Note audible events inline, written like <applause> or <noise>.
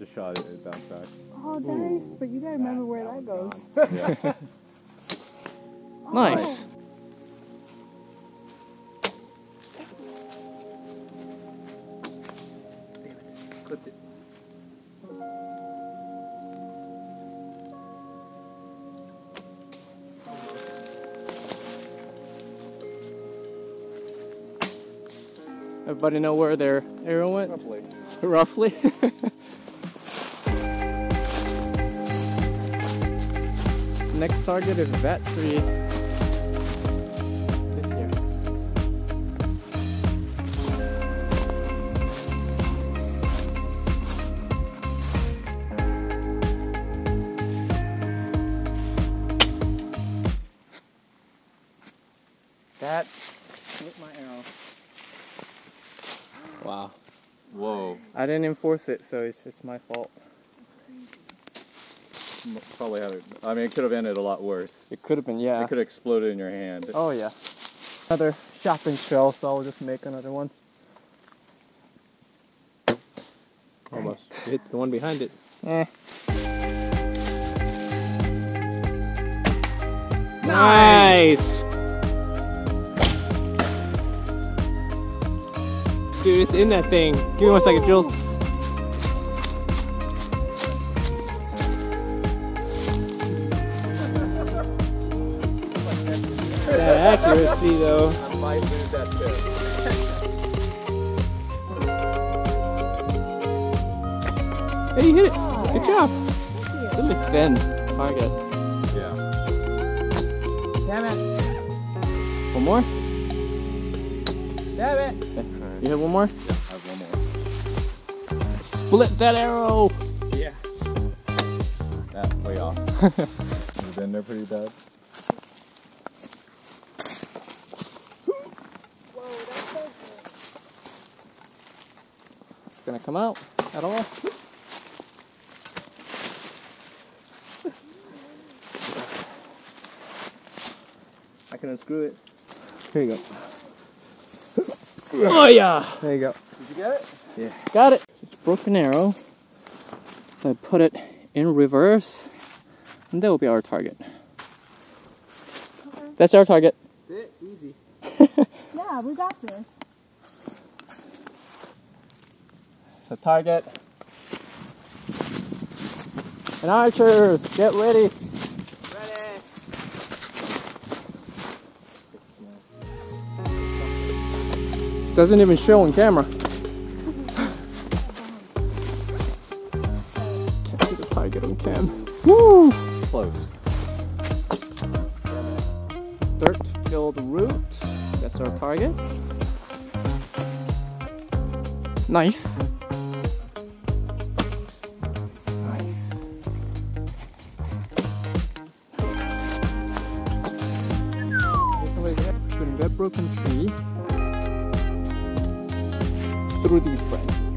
just shot it, it bounced back. Oh, nice. But you gotta remember where that goes. Yeah. <laughs> <laughs> Nice. Clipped it. Everybody know where their arrow went? Roughly. <laughs> Roughly. Next target is that tree. This here. That hit my arrow. Wow. Whoa. I didn't enforce it, so it's just my fault. M- Probably had it. I mean, it could have ended a lot worse. It could have been, yeah. It could have exploded in your hand. Oh yeah. Another shopping shell, so I'll just make another one. Almost hit the one behind it. Eh. Nice! Dude, it's in that thing. Give me one second, Jules. Accuracy, though. I might lose that tip. Hey, you hit it. Good job. Really thin target. Yeah. Damn it. One more? Damn it. You hit one more? Yeah, I have one more. Split that arrow. Yeah. That way off. You've <laughs> been there pretty bad. It's gonna come out at all. I can unscrew it. Here you go. Oh, yeah. There you go. Did you get it? Yeah. Got it. It's broken arrow. So I put it in reverse, and that will be our target. That's our target. That's it. Easy. <laughs> Yeah, we got this. It's a target. And archers, get ready. Doesn't even show on camera. Can't see the target on cam. Woo! Close. Dirt-filled root. That's our target. Nice. Putting that broken tree through these branches.